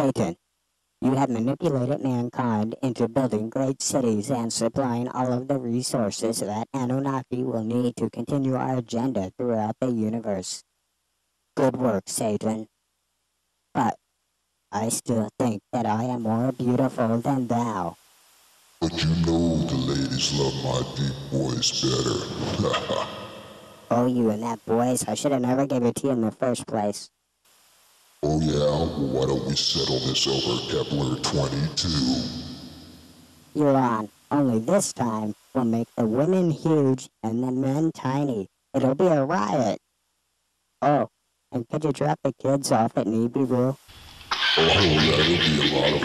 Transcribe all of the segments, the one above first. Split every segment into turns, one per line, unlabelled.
Satan, you have manipulated mankind into building great cities and supplying all of the resources that Anunnaki will need to continue our agenda throughout the universe. Good work, Satan. But I still think that I am more beautiful than thou.
But you know the ladies love my deep voice better.
oh, you and that voice, I should have never gave it to you in the first place.
Oh yeah, well, why don't we settle this over Kepler 22?
You're on. Only this time, we'll make the women huge and the men tiny. It'll be a riot. Oh, and could you drop the kids off at Nibiru?
Oh, that'll be a lot of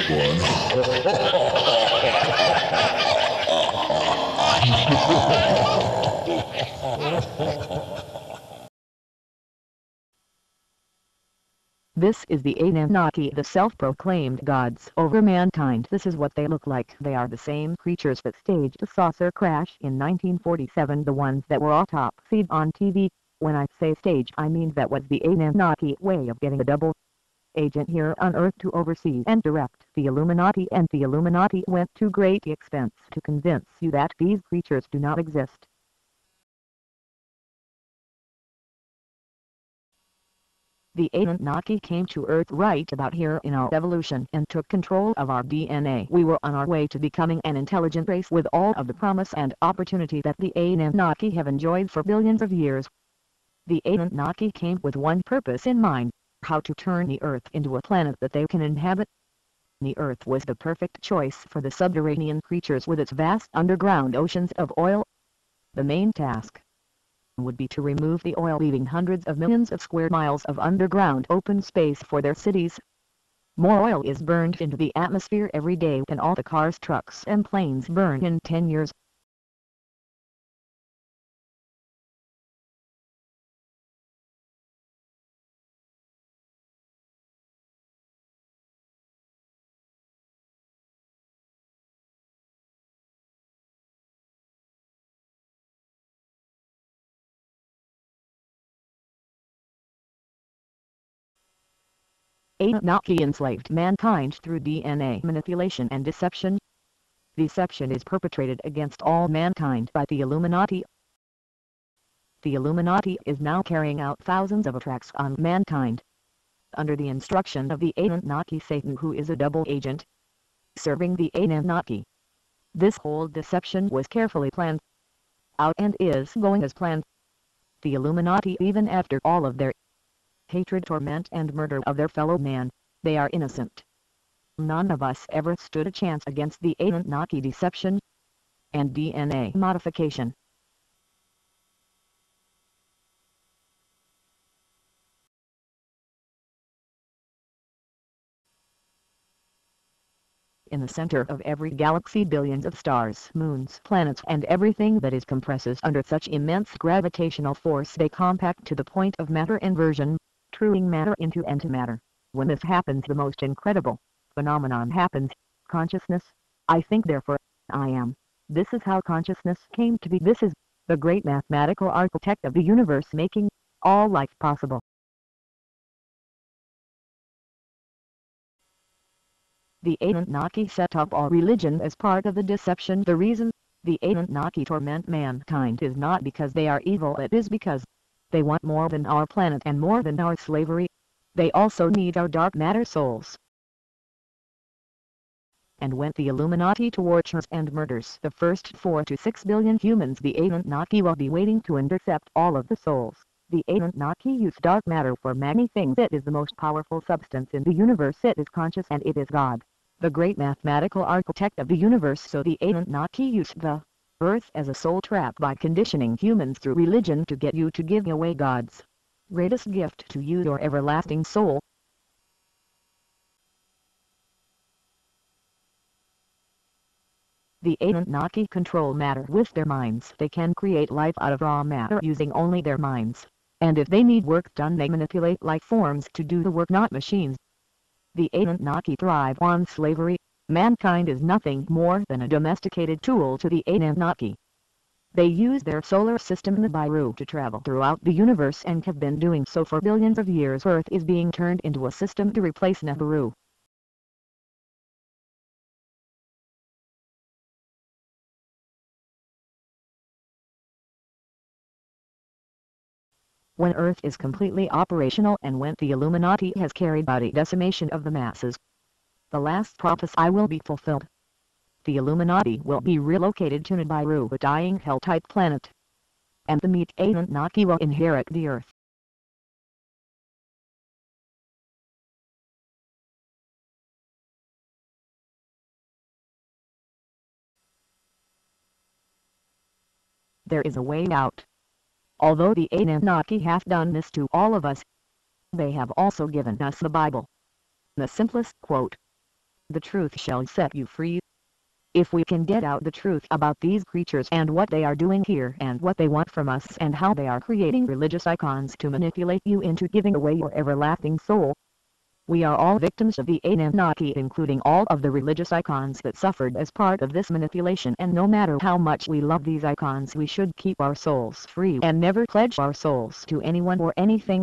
fun.
This is the Anunnaki, the self-proclaimed gods over mankind. This is what they look like. They are the same creatures that staged a saucer crash in 1947, the ones that were all top feed on TV. When I say stage, I mean that was the Anunnaki way of getting a double agent here on Earth to oversee and direct the Illuminati and the Illuminati went to great expense to convince you that these creatures do not exist. The Anunnaki came to Earth right about here in our evolution and took control of our DNA. We were on our way to becoming an intelligent race with all of the promise and opportunity that the Anunnaki have enjoyed for billions of years. The Anunnaki came with one purpose in mind, how to turn the Earth into a planet that they can inhabit. The Earth was the perfect choice for the subterranean creatures with its vast underground oceans of oil. The main task would be to remove the oil leaving hundreds of millions of square miles of underground open space for their cities. More oil is burned into the atmosphere every day than all the cars, trucks and planes burn in 10 years. Anunnaki enslaved mankind through DNA manipulation and deception. Deception is perpetrated against all mankind by the Illuminati. The Illuminati is now carrying out thousands of attacks on mankind. Under the instruction of the Anunnaki Satan who is a double agent, serving the Anunnaki. This whole deception was carefully planned out and is going as planned. The Illuminati even after all of their hatred torment and murder of their fellow man, they are innocent. None of us ever stood a chance against the Anunnaki deception and DNA modification. In the center of every galaxy billions of stars, moons, planets and everything that is compresses under such immense gravitational force they compact to the point of matter inversion truing matter into antimatter. When this happens the most incredible phenomenon happens, consciousness. I think therefore, I am. This is how consciousness came to be. This is the great mathematical architect of the universe making all life possible. The Anunnaki set up all religion as part of the deception. The reason the Anunnaki torment mankind is not because they are evil it is because they want more than our planet and more than our slavery. They also need our dark matter souls. And when the Illuminati tortures and murders the first 4 to 6 billion humans the Anunnaki will be waiting to intercept all of the souls. The Anunnaki use dark matter for many things it is the most powerful substance in the universe it is conscious and it is God, the great mathematical architect of the universe so the Anunnaki use the Earth as a soul trap by conditioning humans through religion to get you to give away God's greatest gift to you your everlasting soul. The Anunnaki control matter with their minds. They can create life out of raw matter using only their minds. And if they need work done they manipulate life forms to do the work not machines. The Anunnaki thrive on slavery, mankind is nothing more than a domesticated tool to the Anunnaki. They use their solar system the to travel throughout the universe and have been doing so for billions of years Earth is being turned into a system to replace Nibiru. When Earth is completely operational and when the Illuminati has carried out a decimation of the masses, the last prophecy will be fulfilled. The Illuminati will be relocated to Nibiru a dying hell-type planet. And the meat Anunnaki will inherit the Earth. There is a way out. Although the Anunnaki have done this to all of us, they have also given us the Bible. The simplest quote. The truth shall set you free. If we can get out the truth about these creatures and what they are doing here and what they want from us and how they are creating religious icons to manipulate you into giving away your everlasting soul, we are all victims of the Anunnaki including all of the religious icons that suffered as part of this manipulation and no matter how much we love these icons we should keep our souls free and never pledge our souls to anyone or anything.